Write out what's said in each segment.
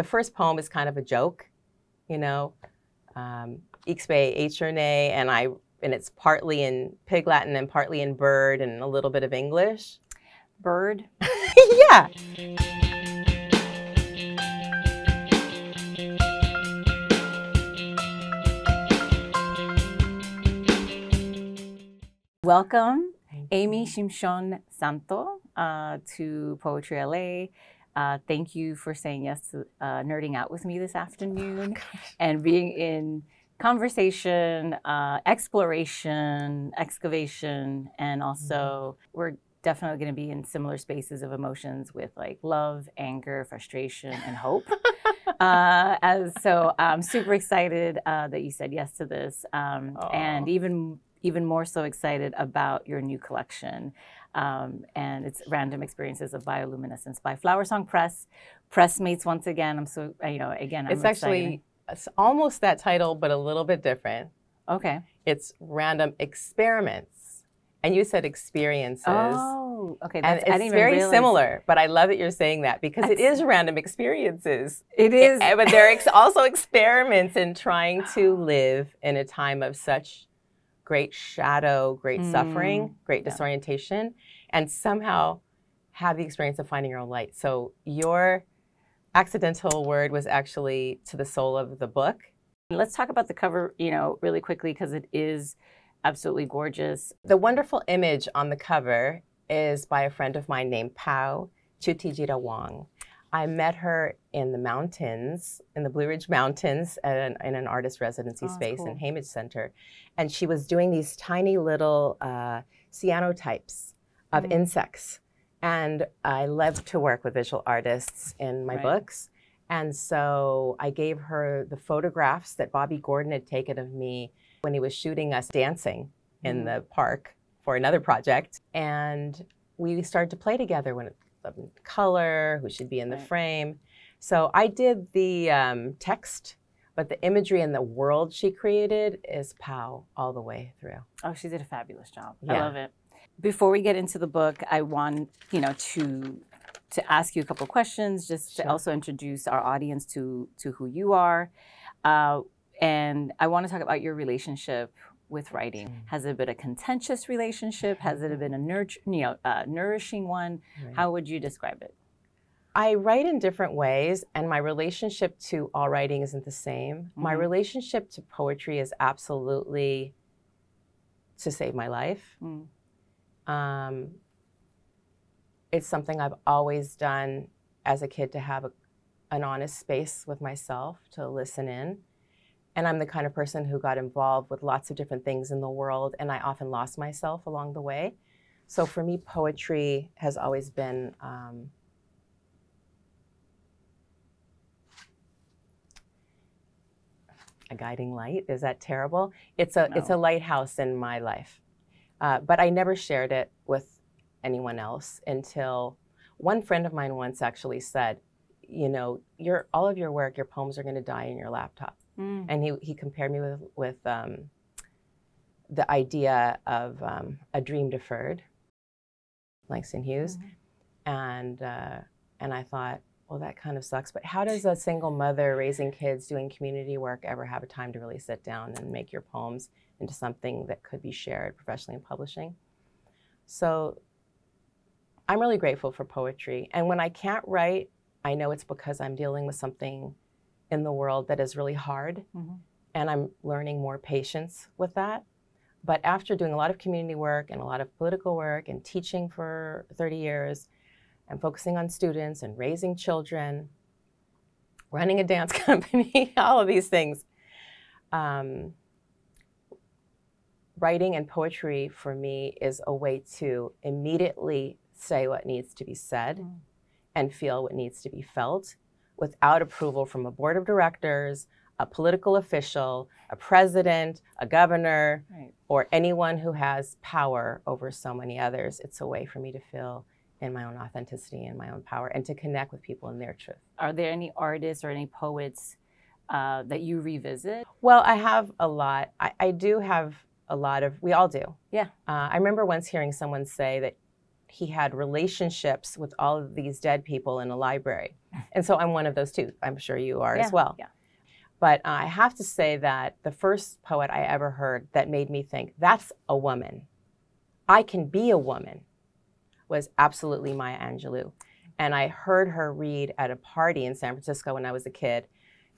the first poem is kind of a joke, you know, um, Ixbe Echerne, and I and it's partly in Pig Latin and partly in bird and a little bit of English. Bird. yeah. Welcome, Amy Shimshon Santo, uh, to Poetry LA. Uh, thank you for saying yes to uh, nerding out with me this afternoon Oh, and being in conversation, uh, exploration, excavation, and also we're definitely going to be in similar spaces of emotions with like love, anger, frustration, and hope. uh, as so, I'm super excited uh, that you said yes to this, um, and even even more so excited about your new collection. Um, and it's Random Experiences of Bioluminescence by Flower Song Press. Pressmates once again. I'm so you know again. I'm it's actually it's almost that title, but a little bit different. okay. It's random experiments, and you said experiences. Oh, okay. And That's, I didn't it's very realize- similar, but I love that you're saying that because it is random experiences. It is. Eh, but they're ex- also experiments in trying to live in a time of such great shadow, great suffering, Mm, great yeah. disorientation, and somehow have the experience of finding your own light. So your accidental word was actually to the soul of the book. Let's talk about the cover, you know, really quickly because it is absolutely gorgeous. The wonderful image on the cover is by a friend of mine named Pao Chutijita Wong. I met her in the mountains, in the Blue Ridge Mountains, an, in an artist residency Oh, space cool. in Hambidge Center. And she was doing these tiny little uh, cyanotypes of Mm. insects. And I love to work with visual artists in my Right. books. And so I gave her the photographs that Bobby Gordon had taken of me when he was shooting us dancing in Mm. the park for another project. And we started to play together when it, um, color, who should be in the Right. frame. So I did the um, text, but the imagery and the world she created is Pao all the way through. Oh, she did a fabulous job. I love it. Before we get into the book, I want you know to to ask you a couple questions, just to also introduce our audience to to who you are, uh, and I want to talk about your relationship with writing. Mm. Has it been a contentious relationship? Has it been a nurt- you know uh, nourishing one? Right. How would you describe it? I write in different ways, and my relationship to all writing isn't the same. My Mhm. relationship to poetry is absolutely to save my life. Mm. Um, it's something I've always done as a kid to have a, an honest space with myself to listen in. And I'm the kind of person who got involved with lots of different things in the world, and I often lost myself along the way. So for me, poetry has always been um, a guiding light. Is that terrible? It's a it's a lighthouse in my life. Uh, but I never shared it with anyone else until one friend of mine once actually said, you know, your all of your work, your poems are going to die in your laptop. Mm. And he, he compared me with with um, the idea of um, a dream deferred, Langston Hughes, Mhm. and uh, and I thought, well, that kind of sucks. But how does a single mother raising kids doing community work ever have a time to really sit down and make your poems into something that could be shared professionally in publishing? So I'm really grateful for poetry. And when I can't write, I know it's because I'm dealing with something in the world that is really hard. Mhm. And I'm learning more patience with that. But after doing a lot of community work and a lot of political work and teaching for 30 years and focusing on students and raising children, running a dance company, all of these things, um, writing and poetry for me is a way to immediately say what needs to be said Mm. and feel what needs to be felt without approval from a board of directors, a political official, a president, a governor, Right. or anyone who has power over so many others. It's a way for me to feel in my own authenticity and my own power and to connect with people in their truth. Are there any artists or any poets uh, that you revisit? Well, I have a lot. I, I do have a lot of, we all do. Yeah. Uh, I remember once hearing someone say that he had relationships with all of these dead people in a library. And so I'm one of those too. I'm sure you are Yeah, as well. yeah. But I have to say that the first poet I ever heard that made me think, that's a woman. I can be a woman, was absolutely Maya Angelou. And I heard her read at a party in San Francisco when I was a kid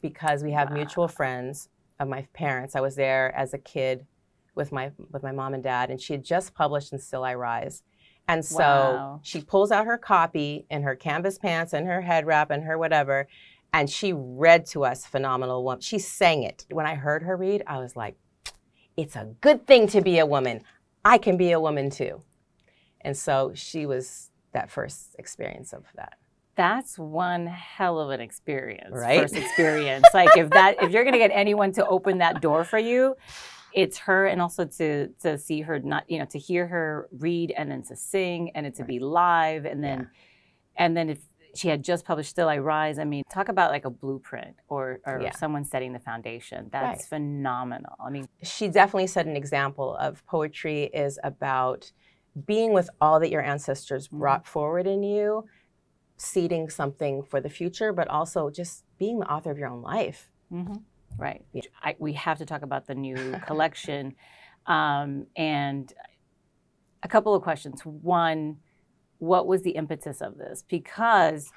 because we have mutual friends of my parents. I was there as a kid with my with my mom and dad, and she had just published in Still I Rise. And so Wow. she pulls out her copy in her canvas pants and her head wrap and her whatever, and she read to us Phenomenal Woman. She sang it. When I heard her read, I was like, it's a good thing to be a woman. I can be a woman too. And so she was that first experience of that. That's one hell of an experience. Right? First experience. like if that if you're gonna get anyone to open that door for you, it's her and also to to see her not you know, to hear her read and then to sing and it to be live and then and then if she had just published Still I Rise, I mean, talk about like a blueprint or or Yeah. someone setting the foundation. That's Right. phenomenal. I mean, she definitely set an example of poetry is about being with all that your ancestors Mhm. brought forward in you, seeding something for the future, but also just being the author of your own life. hmm Right. Yeah. I, we have to talk about the new collection. Um, and a couple of questions. One, what was the impetus of this? Because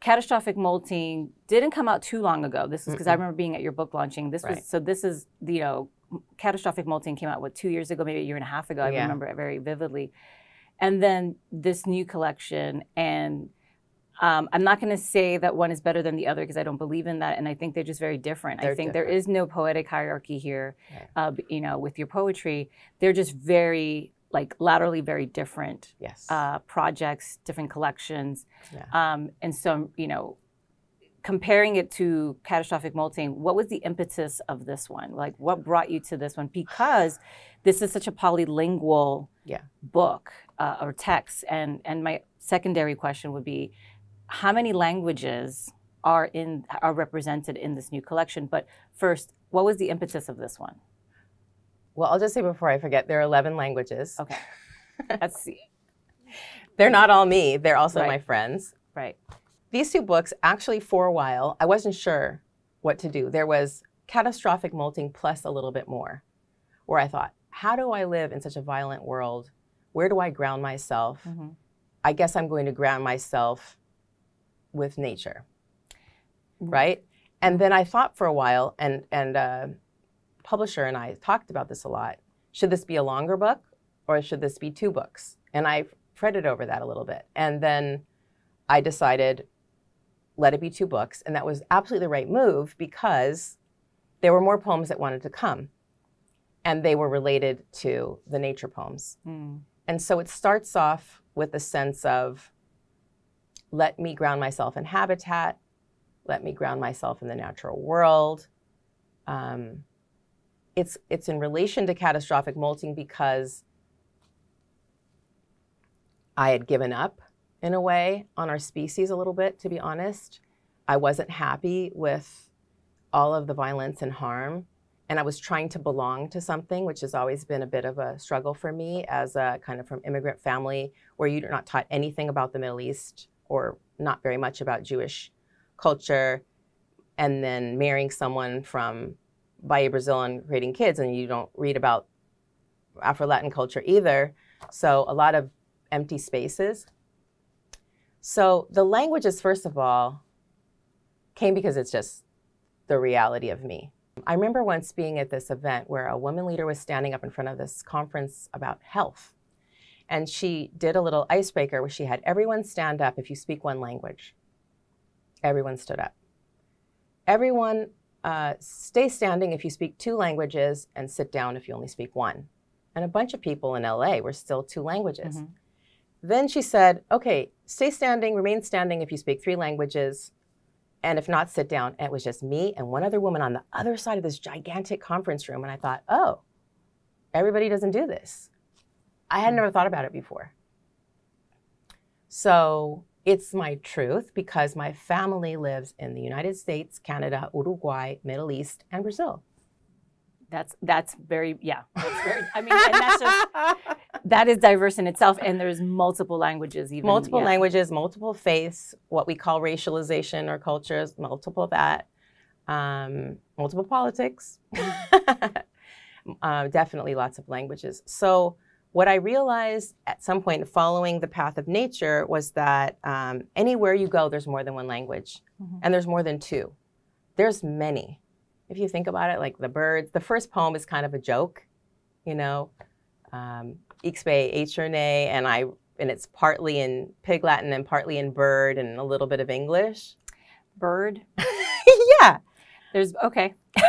catastrophic molting didn't come out too long ago. This is because I remember being at your book launching. This Right. was so. This is you know, catastrophic molting came out what two years ago, maybe a year and a half ago. I Yeah. remember it very vividly. And then this new collection and um, I'm not going to say that one is better than the other because I don't believe in that, and I think they're just very different. I They're think there different. is no poetic hierarchy here. Right. Uh, you know, with your poetry, they're just very like laterally very different Yes. uh, projects, different collections, yeah. um, and so you know, comparing it to catastrophic molting, what was the impetus of this one? Like, what brought you to this one? Because this is such a polylingual Yeah. book uh, or text, and and my secondary question would be, how many languages are in are represented in this new collection? But first, what was the impetus of this one? Well, I'll just say before I forget, there are 11 languages. Okay, that's They're not all me, they're also Right. my friends. right. These two books, actually, for a while, I wasn't sure what to do. There was catastrophic molting plus a little bit more, where I thought, how do I live in such a violent world? Where do I ground myself? Mhm. I guess I'm going to ground myself with nature, right? And then I thought for a while, and and uh, publisher and I talked about this a lot. Should this be a longer book, or should this be two books? And I fretted over that a little bit, and then I decided, let it be two books, and that was absolutely the right move because there were more poems that wanted to come, and they were related to the nature poems. Mm. And so it starts off with a sense of let me ground myself in habitat, let me ground myself in the natural world. Um, it's, it's in relation to catastrophic molting because I had given up in a way on our species a little bit, to be honest. I wasn't happy with all of the violence and harm and I was trying to belong to something, which has always been a bit of a struggle for me as a kind of from immigrant family where you're not taught anything about the Middle East or not very much about Jewish culture, and then marrying someone from Bahia, Brazil, and creating kids, and you don't read about Afro Latin culture either. So a lot of empty spaces. So the languages, first of all, came because it's just the reality of me. I remember once being at this event where a woman leader was standing up in front of this conference about health. And she did a little icebreaker where she had everyone stand up if you speak one language. Everyone stood up. Everyone uh, stay standing if you speak two languages and sit down if you only speak one. And a bunch of people in LA were still two languages. Mhm. Then she said, okay, stay standing, remain standing if you speak three languages, and if not, sit down. And it was just me and one other woman on the other side of this gigantic conference room. And I thought, oh, everybody doesn't do this. I had never thought about it before. So it's my truth because my family lives in the United States, Canada, Uruguay, Middle East, and Brazil. That's that's very yeah. That's very. I mean, and that's just that is diverse in itself, and there's multiple languages even. multiple yeah. languages, multiple faiths, what we call racialization or cultures, multiple that, um, multiple politics. uh, definitely lots of languages. So, what I realized at some point following the path of nature was that um, anywhere you go, there's more than one language, Mhm. and there's more than two. There's many. If you think about it, like the birds, the first poem is kind of a joke, you know, um, Ixbe Hrne, and I, and it's partly in Pig Latin and partly in bird and a little bit of English. Bird. yeah, There's okay.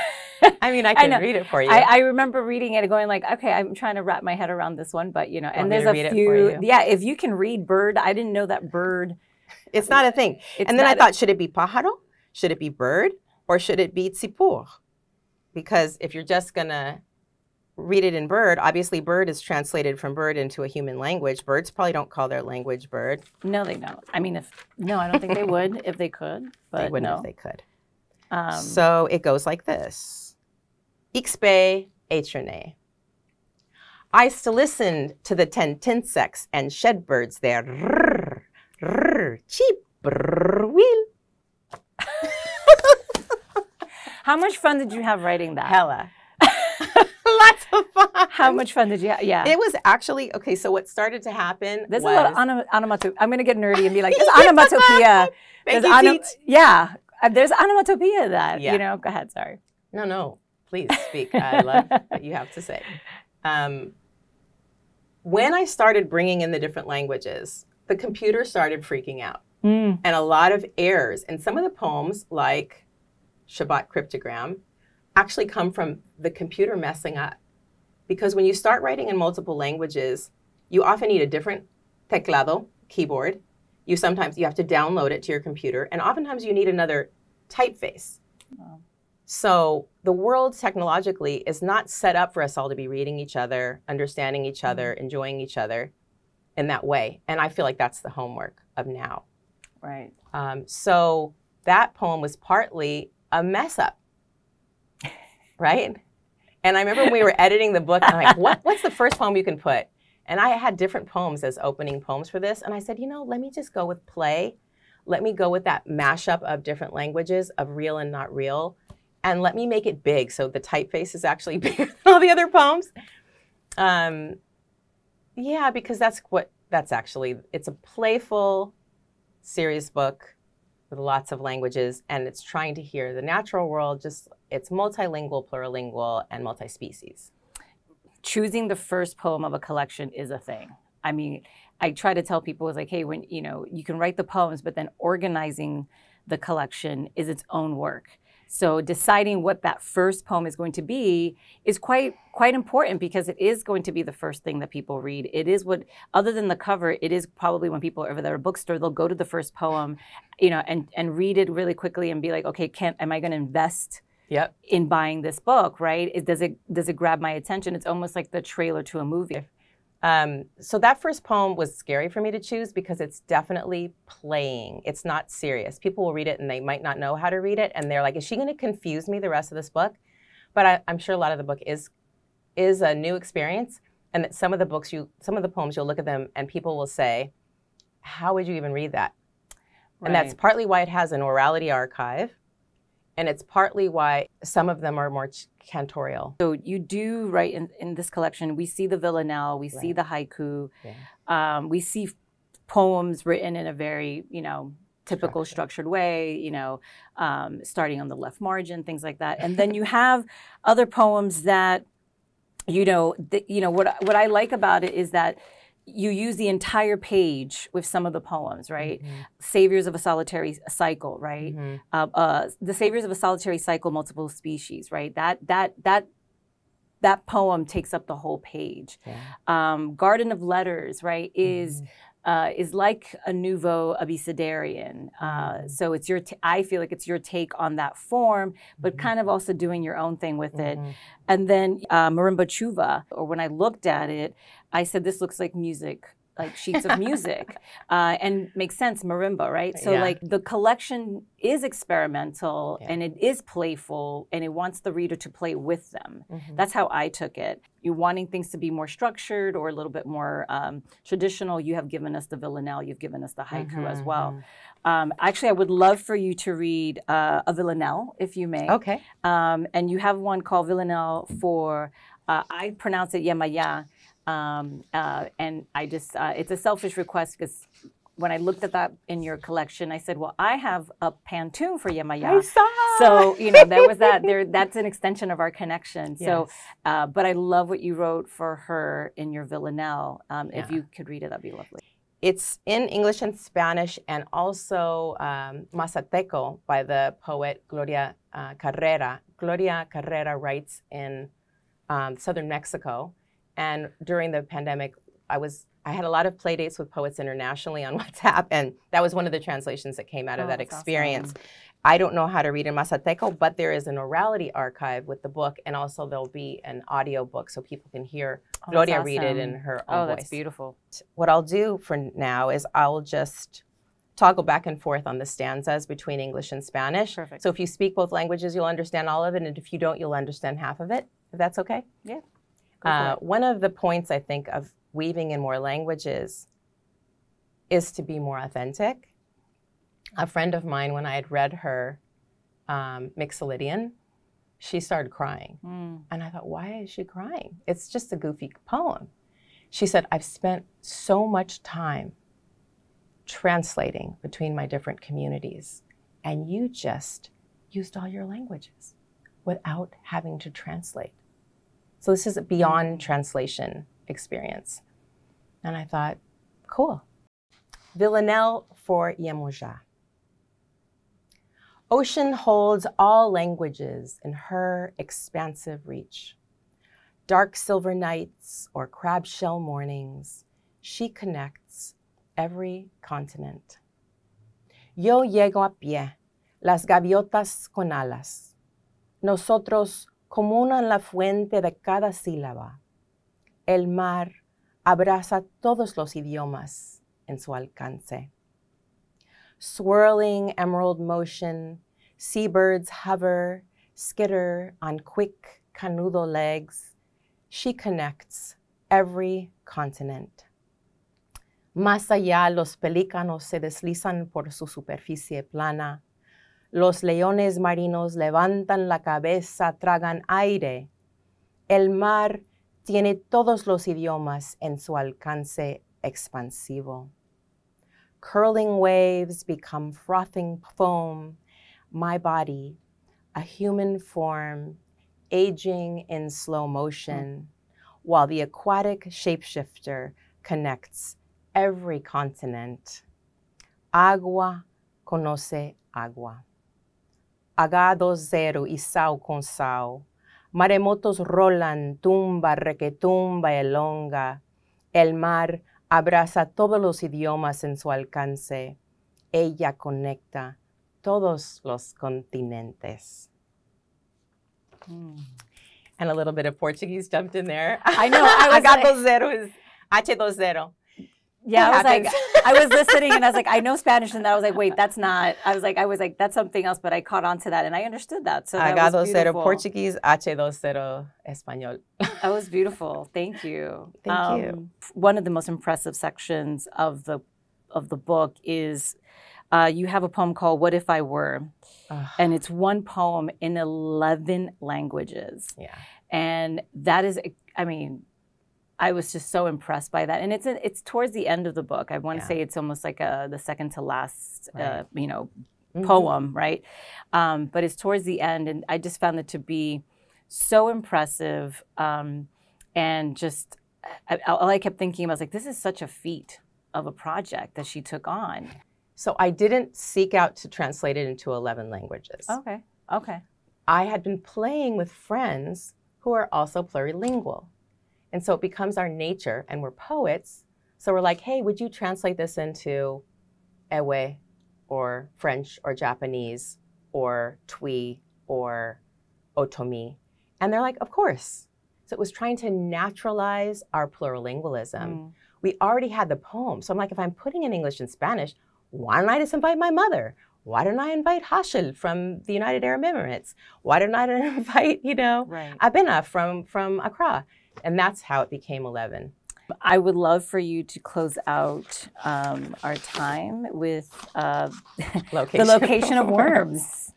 I mean, I I can know. read it for you. I, I remember reading it and going like, okay, I'm trying to wrap my head around this one, but you know, and there's a read it for few. Yeah, if you can read bird, I didn't know that bird. it's not a thing. It's and then I not a- thought, should it be pájaro? Should it be bird? Or should it be tzipur? Because if you're just going to read it in bird, obviously bird is translated from bird into a human language. Birds probably don't call their language bird. no, they don't. I mean, if no, I don't think they would if they could, but they wouldn't no. if they could. um, so it goes like this. Ixbe Hrne. I still listened to the ten tinsects and shed birds there. Rrr, rrr, cheep, brrr, wheel. how much fun did you have writing that? Hella. Lots of fun. How much fun did you? have? Yeah. It was actually okay. So what started to happen? There's was, a lot of onom- onomatopoeia. I'm gonna get nerdy and be like, there's onomatopoeia. Thank there's you, Teach. yeah, uh, there's onomatopoeia that Yeah. you know. Go ahead. Sorry. No, no. Please speak. I love what you have to say. Um, when I started bringing in the different languages, the computer started freaking out, Mm. and a lot of errors. And some of the poems, like Shabbat Cryptogram, actually come from the computer messing up. Because when you start writing in multiple languages, you often need a different teclado keyboard. You sometimes you have to download it to your computer, and oftentimes you need another typeface. Wow. So the world technologically is not set up for us all to be reading each other, understanding each other, enjoying each other in that way. And I feel like that's the homework of now. Right. Um, so that poem was partly a mess up, right? And I remember when we were editing the book, I'm like, what, what's the first poem you can put? And I had different poems as opening poems for this. And I said, you know, let me just go with play. Let me go with that mashup of different languages, of real and not real. And let me make it big so the typeface is actually bigger than all the other poems. Um, yeah, because that's what that's actually, it's a playful, serious book with lots of languages, and it's trying to hear the natural world, just it's multilingual, plurilingual, and multi species. choosing the first poem of a collection is a thing. I mean, I try to tell people it's like, hey, when you know, you can write the poems, but then organizing the collection is its own work. So deciding what that first poem is going to be is quite quite important because it is going to be the first thing that people read. It is what other than the cover, it is probably when people are over there at a bookstore, they'll go to the first poem, you know, and and read it really quickly and be like, okay, can am I going to invest Yep. in buying this book, right? It, does it does it grab my attention? It's almost like the trailer to a movie. Um, so that first poem was scary for me to choose because it's definitely playing. It's not serious. People will read it and they might not know how to read it, and they're like, "Is she going to confuse me the rest of this book?" But I, I'm sure a lot of the book is is a new experience, and that some of the books you, some of the poems, you'll look at them and people will say, "How would you even read that?" And that's partly why it has an orality archive, and it's partly why some of them are more ch- cantorial. so you do write in, in this collection. We see the villanelle, we see the haiku, Yeah. um, we see f- poems written in a very you know typical structured way. You know, um, starting on the left margin, things like that, and then you have other poems that you know th- you know what what I like about it is that you use the entire page with some of the poems, right? Saviors of a Solitary Cycle, right? Mhm. uh, uh, the saviors of a solitary cycle multiple species right that that that that poem takes up the whole page Yeah. um, garden of letters right is Mhm. uh, is like a nouveau abecedarian uh, Mhm. so it's your t- i feel like it's your take on that form but Mhm. kind of also doing your own thing with it Mhm. and then uh, marimba chuva or when i looked at it i said this looks like music like sheets of music uh, and makes sense marimba right so Yeah. like the collection is experimental Yeah. and it is playful and it wants the reader to play with them Mhm. that's how i took it you wanting things to be more structured or a little bit more um, traditional you have given us the villanelle you've given us the haiku as Mhm, well um, actually i would love for you to read uh, a villanelle if you may Okay. um, and you have one called villanelle for uh, i pronounce it yemaya um, uh, and I just, uh, it's a selfish request because when I looked at that in your collection, I said, well, I have a Pantone for Yemaya. saw. So, you know, there was that, there, that's an extension of our connection. So, uh, but I love what you wrote for her in your Villanelle. Um, If you could read it, that'd be lovely. It's in English and Spanish, and also um, Mazateco by the poet Gloria uh, Carrera. Gloria Carrera writes in um, southern Mexico, and during the pandemic, I was I had a lot of play dates with poets internationally on WhatsApp, and that was one of the translations that came out of Oh, that that's experience. I don't know how to read in Mazateco, but there is an orality archive with the book, and also there'll be an audio book so people can hear Oh, Gloria read it in her oh, own Oh, voice that's beautiful. what I'll do for now is I'll just toggle back and forth on the stanzas between English and Spanish. Perfect. So if you speak both languages, you'll understand all of it, and if you don't, you'll understand half of it. If that's okay. For Uh, one of the points I think of weaving in more languages is to be more authentic. A friend of mine, when I had read her um, Mixolydian, she started crying. Mm. And I thought, why is she crying? It's just a goofy poem. She said, I've spent so much time translating between my different communities, and you just used all your languages without having to translate. So this is a mm-hmm. beyond translation experience. And I thought, cool. Villanelle for Yemoja. Ocean holds all languages in her expansive reach. Dark silver nights or crab shell mornings, she connects every continent. Yo llego a pie, las gaviotas con alas. Nosotros comunan la fuente de cada sílaba. El mar abraza todos los idiomas en su alcance. Swirling emerald motion, seabirds hover, skitter on quick canudo legs. She connects every continent. Más allá, los pelícanos se deslizan por su superficie plana. Los leones marinos levantan la cabeza, tragan aire. El mar tiene todos los idiomas en su alcance expansivo. Curling waves become frothing foam. My body, a human form, aging in slow motion, while the aquatic shapeshifter connects every continent. Agua conoce agua. Agado zero y sao con sao. Maremotos rolan, tumba, requetumba, elonga. El mar abraza todos los idiomas en su alcance. Ella conecta todos los continentes. Mm. And a little bit of Portuguese jumped in there. I know, I was Agado like- zero is H zero. Yeah, I was like. I was listening and I was like, I know Spanish, and then I was like, wait, that's not. I was like, I was like, that's something else, but I caught on to that and I understood that. So that was beautiful. Portuguese, H zero español. That was beautiful. Thank you. Thank you. One of the most impressive sections of the of the book is uh, you have a poem called "What If I Were," and it's one poem in eleven languages, yeah. and that is, I mean. I was just so impressed by that, and it's it's towards the end of the book. I want to Yeah. say it's almost like a, the second to last, uh, you know, Mhm. poem, right? Um, but it's towards the end, and I just found it to be so impressive. Um, and just, I, I- all I kept thinking about was like, this is such a feat of a project that she took on. So I didn't seek out to translate it into 11 languages. Okay. Okay. I had been playing with friends who are also plurilingual. And so it becomes our nature, and we're poets. So we're like, hey, would you translate this into Ewe or French or Japanese or Twi or Otomi? And they're like, of course. So it was trying to naturalize our plurilingualism Mm. we already had the poem. So I'm like, if I'm putting in English and Spanish, why don't I just invite my mother? Why didn't I invite Hashel from the United Arab Emirates? Why didn't I invite, you know, Right. Abena from, from Accra? And that's how it became 11. I would love for you to close out um, our time with uh, the Location. location of worms.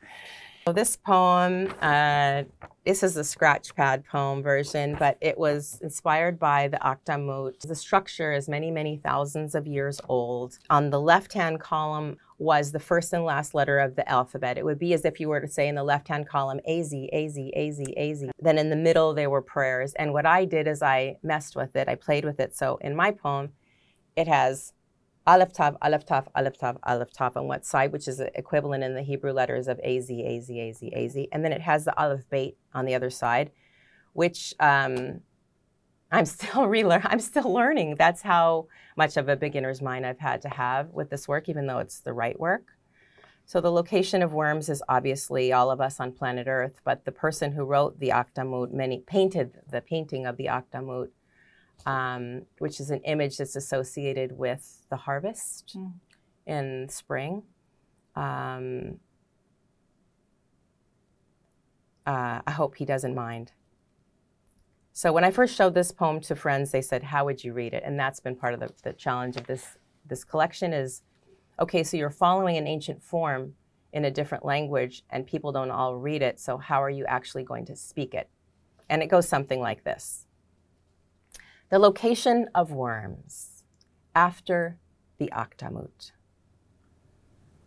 So this poem, uh, this is the scratch pad poem version, but it was inspired by the Akdamut. The structure is many, many thousands of years old. On the left-hand column was the first and last letter of the alphabet. It would be as if you were to say in the left-hand column, AZ, AZ, AZ, AZ. Then in the middle, there were prayers. And what I did is I messed with it. I played with it. So in my poem, it has Aleph Tav, Aleph Tav, Aleph Tav, Aleph Tav on what side, which is equivalent in the Hebrew letters of AZ, AZ, AZ, AZ. And then it has the Aleph Beit on the other side, which um, I'm still relearn. I'm still learning. That's how much of a beginner's mind I've had to have with this work, even though it's the right work. So the location of worms is obviously all of us on planet Earth, but the person who wrote the Akdamut, many painted the painting of the Akdamut, um, which is an image that's associated with the harvest Mm. in spring. Um, uh, I hope he doesn't mind. So when I first showed this poem to friends, they said, "How would you read it?" And that's been part of the, the challenge of this this collection is, okay, so you're following an ancient form in a different language, and people don't all read it. So how are you actually going to speak it? And it goes something like this: The location of worms after the Akdamut.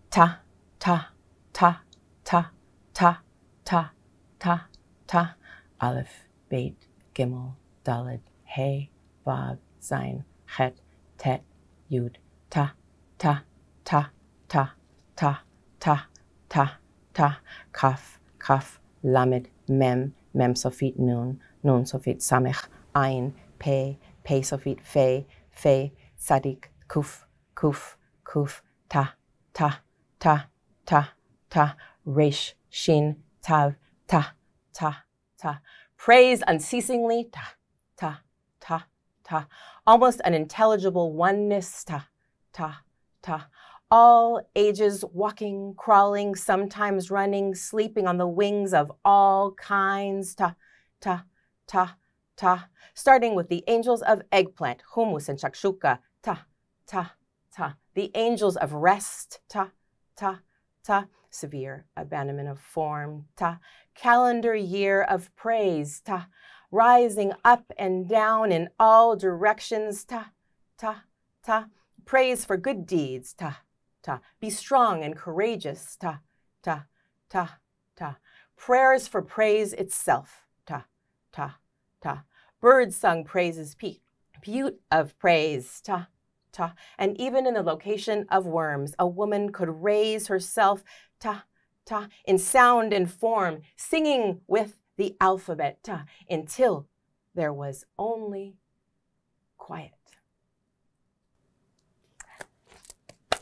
Ta ta ta ta ta ta ta ta Aleph Beit Gimel Dalid Hey Vav Zain Chet Tet Yud Ta Ta Ta Ta Ta Ta Ta Ta Kaf Kaf Lamed Mem Mem Sofit Nun Nun Sofit Samech Ein Pe Pe Sofit Fe Fe Sadik Kuf Kuf Kuf Ta Ta Ta Ta Ta Resh Shin Tav Ta Ta Ta praise unceasingly, ta, ta, ta, ta, almost unintelligible oneness, ta, ta, ta. All ages walking, crawling, sometimes running, sleeping on the wings of all kinds, ta, ta, ta, ta. Starting with the angels of eggplant, hummus, and shakshuka, ta, ta, ta. The angels of rest, ta, ta, ta. Severe abandonment of form, ta calendar year of praise, ta, rising up and down in all directions, ta, ta, ta, praise for good deeds, ta, ta, be strong and courageous, ta, ta, ta, ta, prayers for praise itself, ta, ta, ta, birds sung praises, peak, butte of praise, ta, ta, and even in the location of worms, a woman could raise herself, ta, ta, in sound and form, singing with the alphabet ta, until there was only quiet.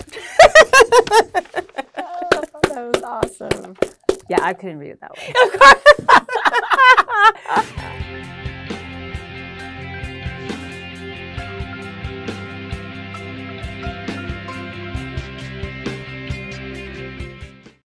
that was awesome. Yeah, I couldn't read it that way.